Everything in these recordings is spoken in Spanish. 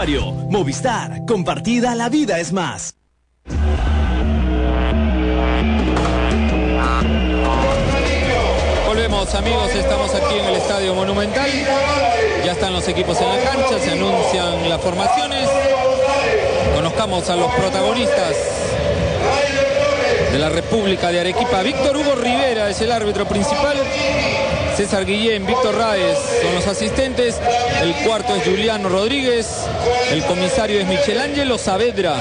Movistar, compartida la vida es más. Volvemos amigos, estamos aquí en el Estadio Monumental. Ya están los equipos en la cancha, se anuncian las formaciones. Conozcamos a los protagonistas de la República de Arequipa. Víctor Hugo Rivera es el árbitro principal. César Guillén, Víctor Raez son los asistentes. El cuarto es Juliano Rodríguez. El comisario es Michelangelo Saavedra.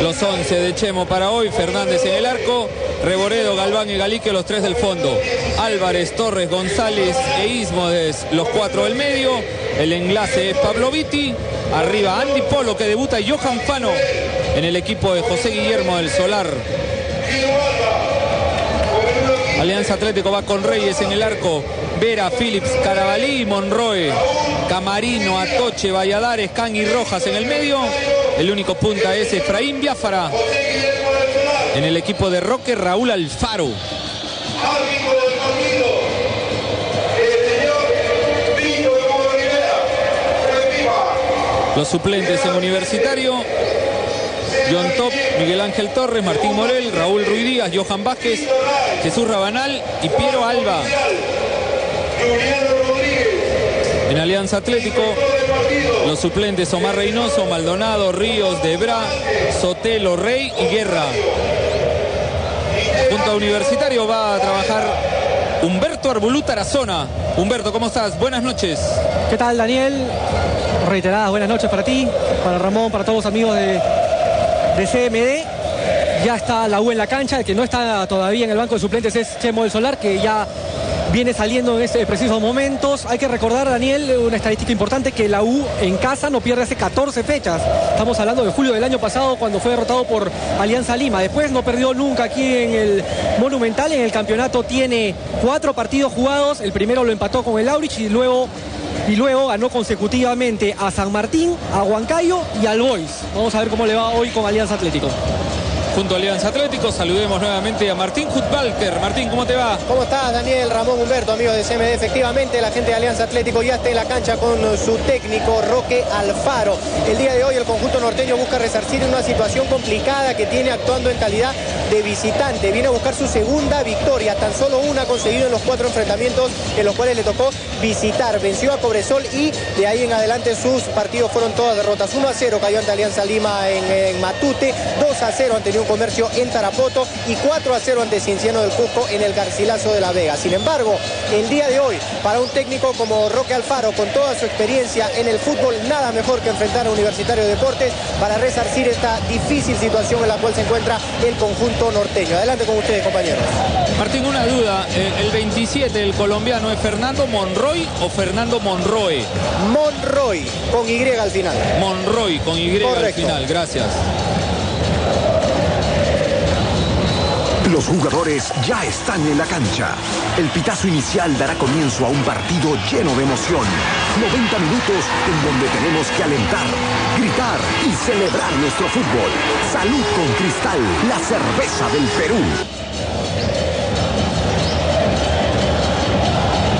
Los 11 de Chemo para hoy, Fernández en el arco, Reboredo, Galván y Galique los tres del fondo. Álvarez, Torres, González e Ismodes los cuatro del medio. El enlace es Pablo Vitti. Arriba Andy Polo que debuta y Johan Fano en el equipo de José Guillermo del Solar. Alianza Atlético va con Reyes en el arco. Vera, Phillips, Carabalí, Monroe, Camarino, Atoche, Valladares, Can y Rojas en el medio. El único punta es Efraín Biafara. En el equipo de Roque, Raúl Alfaro. Los suplentes en universitario. John Top, Miguel Ángel Torres, Martín Morel, Raúl Ruiz Díaz, Johan Vázquez, Jesús Rabanal y Piero Alba. En Alianza Atlético, los suplentes Omar Reynoso, Maldonado, Ríos, Debra, Sotelo, Rey y Guerra. Junto a Universitario va a trabajar Humberto Arbulú Tarazona. Humberto, ¿cómo estás? Buenas noches. ¿Qué tal, Daniel? Reiteradas buenas noches para ti, para Ramón, para todos los amigos de, de CMD. Ya está la U en la cancha, el que no está todavía en el banco de suplentes es Chemo del Solar, que ya viene saliendo en estos precisos momentos. Hay que recordar, Daniel, una estadística importante, que la U en casa no pierde hace 14 fechas. Estamos hablando de julio del año pasado cuando fue derrotado por Alianza Lima. Después no perdió nunca aquí en el Monumental. En el campeonato tiene cuatro partidos jugados. El primero lo empató con el Aurich y luego y luego ganó consecutivamente a San Martín, a Huancayo y al Boys. Vamos a ver cómo le va hoy con Alianza Atlético. Junto a Alianza Atlético, saludemos nuevamente a Martín Hutbalter. Martín, ¿cómo te va? ¿Cómo estás, Daniel, Ramón Humberto, amigos de CMD? Efectivamente, la gente de Alianza Atlético ya está en la cancha con su técnico Roque Alfaro. El día de hoy el conjunto norteño busca resarcir una situación complicada que tiene actuando en calidad de visitante. Viene a buscar su segunda victoria, tan solo una conseguido en los cuatro enfrentamientos en los cuales le tocó visitar. Venció a Cobresol y de ahí en adelante sus partidos fueron todas derrotas. 1 a 0 cayó ante Alianza Lima en, en Matute, 2 a 0 ante Unión Comercio en Tarapoto y 4 a 0 ante Cienciano del Cusco en el Garcilaso de la Vega. Sin embargo, el día de hoy, para un técnico como Roque Alfaro, con toda su experiencia en el fútbol, nada mejor que enfrentar a Universitario de Deportes para resarcir esta difícil situación en la cual se encuentra el conjunto norteño. Adelante con ustedes, compañeros. Martín, una duda. Eh, El 27, el colombiano, ¿es Fernando Monroy o Fernando Monroe? Monroy, con Y al final. Monroy, con Y al final. Gracias. Los jugadores ya están en la cancha. El pitazo inicial dará comienzo a un partido lleno de emoción. 90 minutos en donde tenemos que alentar, gritar y celebrar nuestro fútbol. Salud con Cristal, la cerveza del Perú.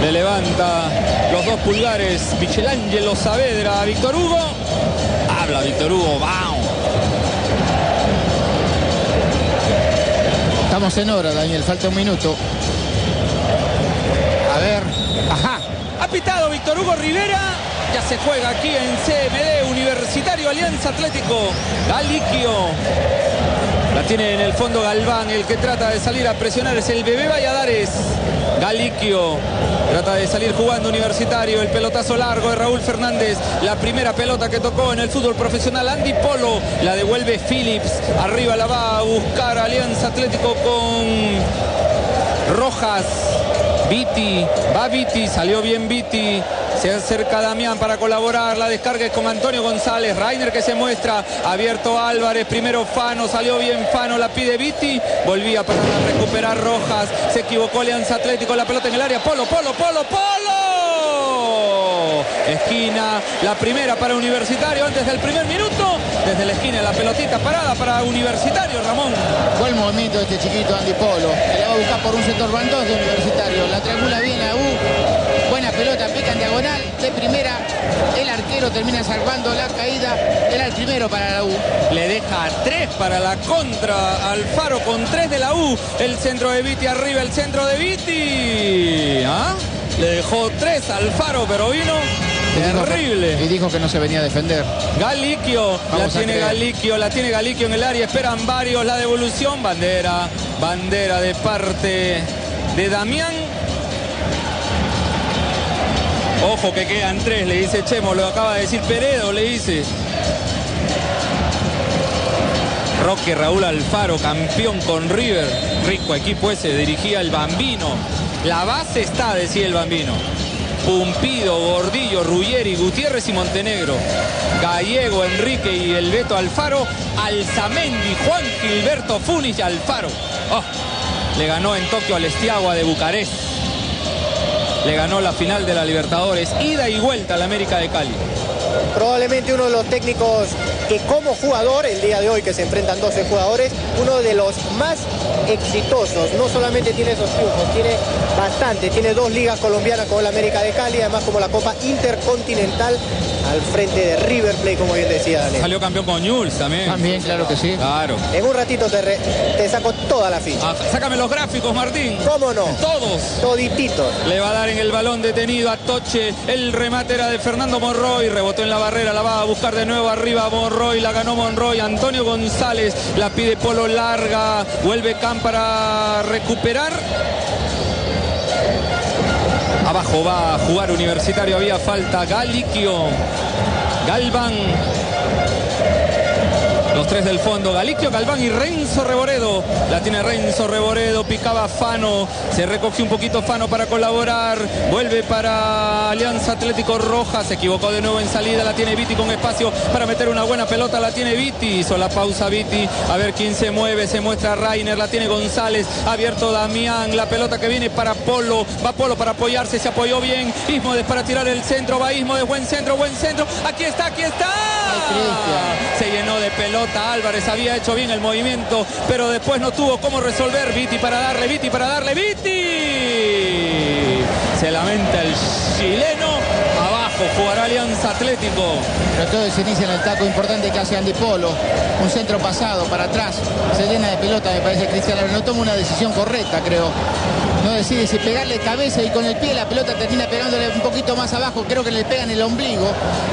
Le levanta los dos pulgares Michelangelo Saavedra Víctor Hugo. Habla Víctor Hugo, vamos. Estamos en hora, Daniel, falta un minuto. A ver, ajá. Ha pitado Víctor Hugo Rivera. Ya se juega aquí en CMD Universitario Alianza Atlético. Galiquio. La tiene en el fondo Galván. El que trata de salir a presionar es el bebé Valladares. Galiquio. Trata de salir jugando universitario. El pelotazo largo de Raúl Fernández. La primera pelota que tocó en el fútbol profesional. Andy Polo. La devuelve Phillips. Arriba la va a buscar Alianza Atlético con Rojas. Viti, va Viti, salió bien Viti. Se acerca Damián para colaborar. La descarga es con Antonio González. Rainer que se muestra. Abierto Álvarez. Primero Fano. Salió bien Fano. La pide Viti. Volvía para recuperar Rojas. Se equivocó Alianza Atlético. La pelota en el área. Polo, Polo, Polo, Polo. Esquina. La primera para Universitario antes del primer minuto. desde la esquina la pelotita parada para Universitario, Ramón. Buen movimiento de este chiquito Andy Polo. La va a buscar por un sector bandos de Universitario. La triangula bien a U. Pelota, pica en diagonal. De primera, el arquero termina salvando la caída. Era el primero para la U. Le deja tres para la contra Alfaro con tres de la U. El centro de Viti arriba, el centro de Viti. ¿Ah? Le dejó tres Alfaro, pero vino terrible. Y dijo que no se venía a defender. Galiquio, la Vamos tiene creer. Galiquio, la tiene Galiquio en el área, esperan varios, la devolución, bandera, bandera de parte de Damián. Ojo que quedan tres, le dice Chemo, lo acaba de decir Peredo, le dice. Roque Raúl Alfaro, campeón con River, rico equipo ese, dirigía el Bambino. La base está, decía el Bambino. Pumpido, Gordillo, Ruggeri, Gutiérrez y Montenegro. Gallego, Enrique y el Beto Alfaro. Alzamendi, Juan Gilberto Funis Alfaro. Oh, le ganó en Tokio al Estiagua de Bucarest. Le ganó la final de la Libertadores, ida y vuelta al América de Cali. Probablemente uno de los técnicos que como jugador, el día de hoy que se enfrentan 12 jugadores, uno de los más exitosos. No solamente tiene esos triunfos, tiene bastante. Tiene dos ligas colombianas con el América de Cali, además como la Copa Intercontinental al frente de River Plate, como bien decía Daniel. Salió campeón con Newell's también. También, claro que sí. Claro. En un ratito te, re- te saco toda la ficha. Ah, sácame los gráficos, Martín. ¿Cómo no? Todos. Todititos. Le va a dar en el balón detenido a Toche. El remate era de Fernando Monroy. Rebotó en la barrera. La va a buscar de nuevo arriba Monroy. La ganó Monroy. Antonio González. La pide Polo larga. Vuelve Can para recuperar. Abajo va a jugar Universitario. Había falta. Galiquio. Galván. Los tres del fondo, Galiquio, Galván y Renzo Reboredo. La tiene Renzo Reboredo, picaba Fano, se recogió un poquito Fano para colaborar. Vuelve para Alianza Atlético Roja, se equivocó de nuevo en salida, la tiene Viti con espacio para meter una buena pelota, la tiene Viti. Hizo la pausa Viti, a ver quién se mueve, se muestra Rainer, la tiene González, abierto Damián, la pelota que viene para Polo, va Polo para apoyarse, se apoyó bien. Ismodes para tirar el centro, va Ismodes, buen centro, buen centro. Aquí está, aquí está. Se llenó de pelota Álvarez, había hecho bien el movimiento, pero después no tuvo cómo resolver. Viti para darle, Viti para darle, Viti. Se lamenta el chileno. Abajo jugará Alianza Atlético. Pero todo se inicia en el taco importante que hace Andy Polo. Un centro pasado para atrás. Se llena de pelota, me parece Cristiano. No toma una decisión correcta, creo. No decide si pegarle cabeza y con el pie la pelota termina pegándole un poquito más abajo. Creo que le pega en el ombligo.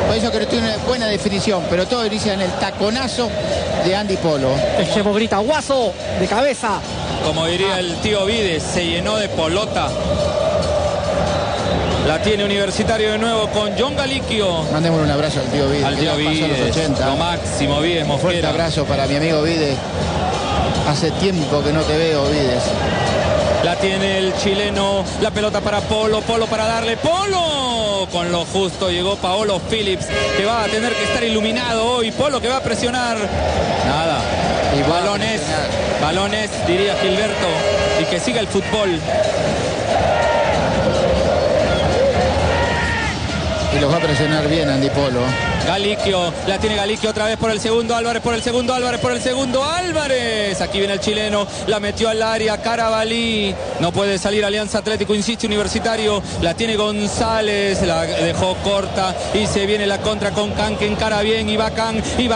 Por eso creo que tiene una buena definición. Pero todo inicia en el taconazo de Andy Polo. El Chemo grita, guaso, de cabeza. Como diría el tío Vides, se llenó de pelota. La tiene Universitario de nuevo con John Galiquio. Mandémosle un abrazo al tío Vides. Al tío pasó los Vides, 80. lo máximo, Vides Un fuerte Mosquera. abrazo para mi amigo Vides. Hace tiempo que no te veo, Vides. La tiene el chileno, la pelota para Polo, Polo para darle, Polo. Con lo justo llegó Paolo Phillips, que va a tener que estar iluminado hoy. Polo que va a presionar. Nada. Y balones, presionar. balones, diría Gilberto. Y que siga el fútbol. Los va a presionar bien Andy Polo. Galiquio, la tiene Galiquio otra vez por el segundo Álvarez, por el segundo Álvarez, por el segundo Álvarez. Aquí viene el chileno, la metió al área, Carabalí. No puede salir Alianza Atlético, insiste Universitario. La tiene González, la dejó corta y se viene la contra con Can que encara bien. Y va Can, y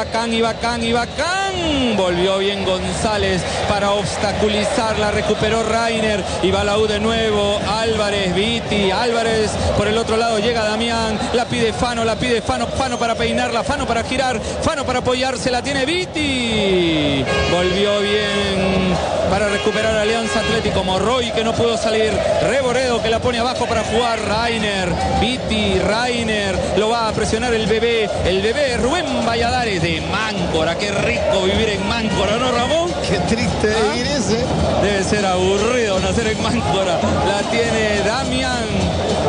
Volvió bien González para obstaculizar, la recuperó Rainer. Y va la U de nuevo, Álvarez, Viti, Álvarez por el otro lado llega Damián, la pide Fano, la pide Fano, Fano para peinarla, Fano para girar, Fano para apoyarse, la tiene Viti. Volvió bien para recuperar Alianza Atlético Morroy que no pudo salir, Reboredo que la pone abajo para jugar, Rainer, Viti, Rainer, lo va a presionar el bebé, el bebé Rubén Valladares de Máncora, qué rico vivir en Máncora, ¿no Ramón? Qué triste ¿Ah? vivir ese. Debe ser aburrido nacer en Máncora. La tiene Damián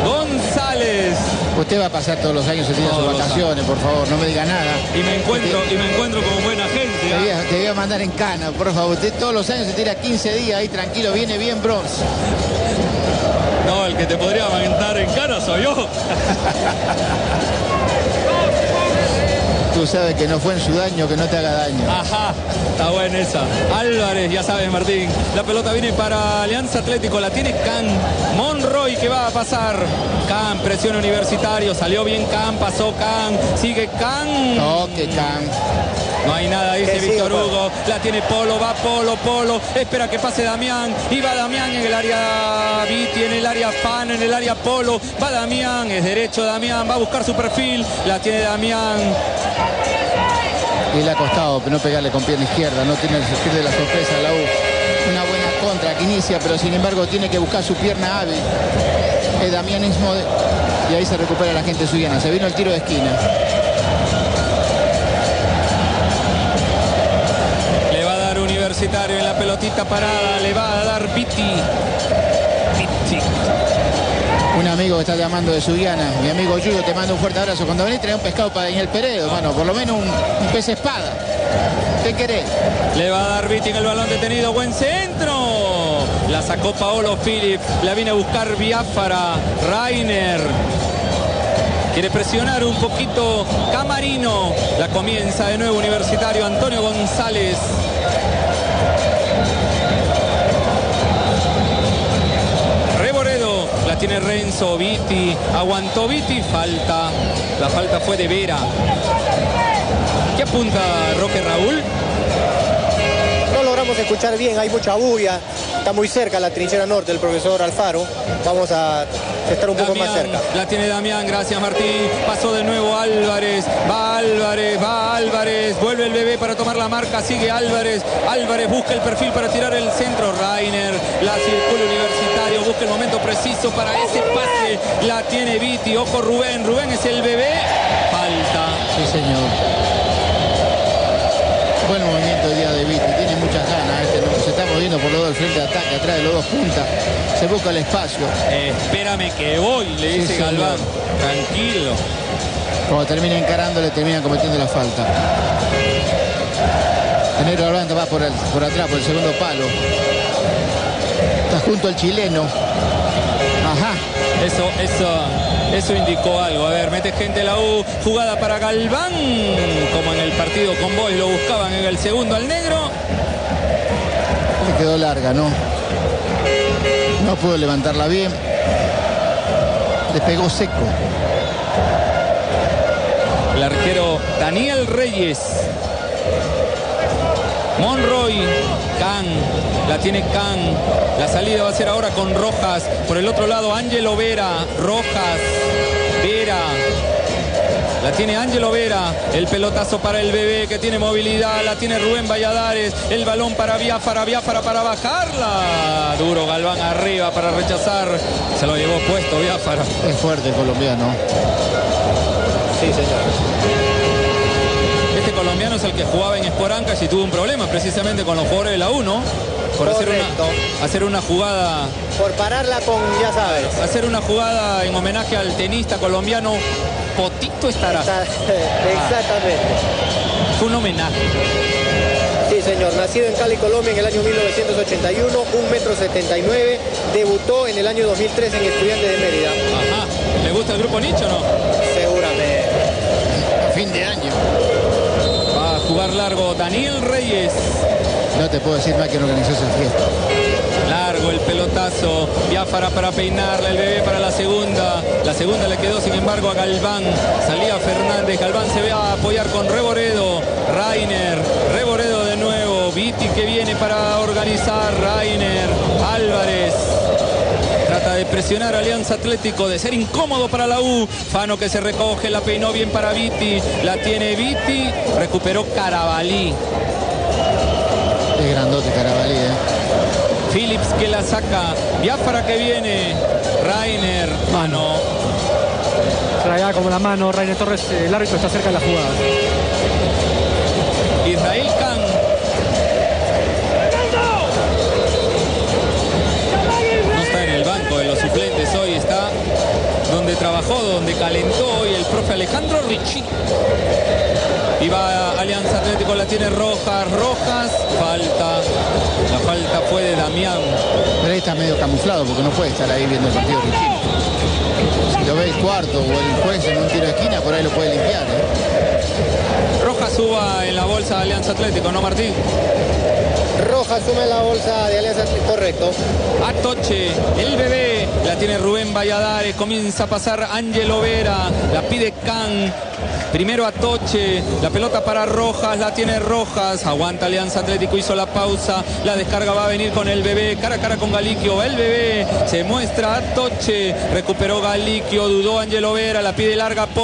González. Usted va a pasar todos los años, se tira sus Todos los vacaciones, por favor, no me diga nada. Y me encuentro, y me encuentro con buena gente. Te ¿ah? voy, a, te voy a mandar en cana, por favor. Usted todos los años se tira 15 días ahí tranquilo, viene bien bronce. No, el que te podría mandar en cara soy yo. Tú sabes que no fue en su daño que no te haga daño. Ajá, está buena esa. Álvarez, ya sabes Martín. La pelota viene para Alianza Atlético, la tiene Can. Monroy que va a pasar. Can, presión universitario, salió bien Can, pasó Can, sigue Can. Toque, Can. No hay nada, dice Que Víctor Juan. Hugo. La tiene Polo, va Polo, Polo. Espera que pase Damián. Y va Damián en el área Viti, en el área Pan, en el área Polo. Va Damián, es derecho Damián, va a buscar su perfil. La tiene Damián. Y le ha costado no pegarle con pierna izquierda. No tiene el sentir de la sorpresa la U. Una buena contra que inicia, pero sin embargo tiene que buscar su pierna hábil. Es Damianismo de- y ahí se recupera la gente suyana. Se vino el tiro de esquina. Le va a dar Universitario en la pelotita parada. Le va a dar Viti. Viti. Un amigo que está llamando de Subiana, mi amigo Yuyo, te mando un fuerte abrazo. Cuando venís trae un pescado para Daniel Peredo, hermano, por lo menos un, pez espada. ¿Qué querés? Le va a dar Viti en el balón detenido. Buen centro. La sacó Paolo Philip. La viene a buscar Biafara. Rainer. Quiere presionar un poquito Camarino. La comienza de nuevo Universitario Antonio González. Tiene Renzo, Viti, aguantó Viti, falta. La falta fue de Vera. ¿Qué apunta Roque Raúl? No logramos escuchar bien, hay mucha bulla. Está muy cerca la trinchera norte del profesor Alfaro. Vamos a estar un poco más cerca. La tiene Damián, gracias Martín. Pasó de nuevo Álvarez. Va Álvarez, va Álvarez. Vuelve el bebé para tomar la marca. Sigue Álvarez. Álvarez busca el perfil para tirar el centro. Rainer, la circula universitario. Busca el momento preciso para ese pase. La tiene Viti. Ojo Rubén. Rubén es el bebé. Falta. Sí, señor. Buen movimiento el día de Viti, tiene muchas ganas. Moviendo por los dos del frente de ataque, atrás de los dos puntas. Se busca el espacio. Eh, espérame que voy, le Sí, dice. Galván. Tranquilo. Cuando termina encarándole, termina cometiendo la falta. El negro Galván va por, el- por atrás, por el segundo palo. Está junto al chileno. Ajá. Eso, eso, eso indicó algo. A ver, mete gente la U, jugada para Galván, como en el partido con Boys lo buscaban en el segundo al negro. Quedó larga, ¿no? No pudo levantarla bien. Le pegó seco. El arquero Daniel Reyes. Monroy, Can, la tiene Can. La salida va a ser ahora con Rojas. Por el otro lado, Ángelo Vera, Rojas, Vera. La tiene Ángelo Vera, el pelotazo para el bebé que tiene movilidad, la tiene Rubén Valladares, el balón para Biafara, Biafara para bajarla. Duro Galván arriba para rechazar, se lo llevó puesto Biafara. Es fuerte el colombiano. Sí, señor. Este colombiano es el que jugaba en Esporancas y tuvo un problema precisamente con los jugadores de la 1 por hacer una, hacer una jugada Por pararla con, ya sabes. hacer una jugada en homenaje al tenista colombiano Potito estará. Exactamente. Fue un homenaje. Sí, señor. Nacido en Cali, Colombia en el año 1981, un metro 79. Debutó en el año 2003 en Estudiantes de Mérida. Ajá. ¿Le gusta el grupo Nicho o no? Seguramente. A fin de año. Va a jugar largo Daniel Reyes. No te puedo decir más que organizó esa fiesta. El pelotazo. Biafara para peinarla. El bebé para la segunda. La segunda le quedó sin embargo a Galván. Salía Fernández. Galván se ve a apoyar con Reboredo. Rainer. Reboredo de nuevo. Viti que viene para organizar. Rainer. Álvarez. Trata de presionar Alianza Atlético, de ser incómodo para la U. Fano que se recoge, la peinó bien para Viti. La tiene Viti. Recuperó Carabalí. Phillips que la saca. Biafara que viene. Rainer. Mano. Traía como la mano Rainer Torres, el árbitro está cerca de la jugada. Israel Khan. No está en el banco de los suplentes hoy, está donde trabajó, donde calentó hoy el profe Alejandro Ricci. Y va Alianza Atlético, la tiene Rojas, Rojas, falta. La falta fue de Damián. Pero ahí está medio camuflado porque no puede estar ahí viendo el partido Richie. lo ve el cuarto o el juez en un tiro de esquina, por ahí lo puede limpiar. ¿eh? Roja suba en la bolsa de Alianza Atlético, ¿no, Martín? Roja suma la bolsa de Alianza correcto. Atoche, el bebé, la tiene Rubén Valladares, comienza a pasar Ángelo Vera, la pide Can. Primero Atoche, la pelota para Rojas, la tiene Rojas, aguanta Alianza Atlético, hizo la pausa, la descarga va a venir con el bebé, cara a cara con Galiquio, el bebé se muestra Atoche, recuperó Galiquio, dudó Ángelo Vera, la pide larga por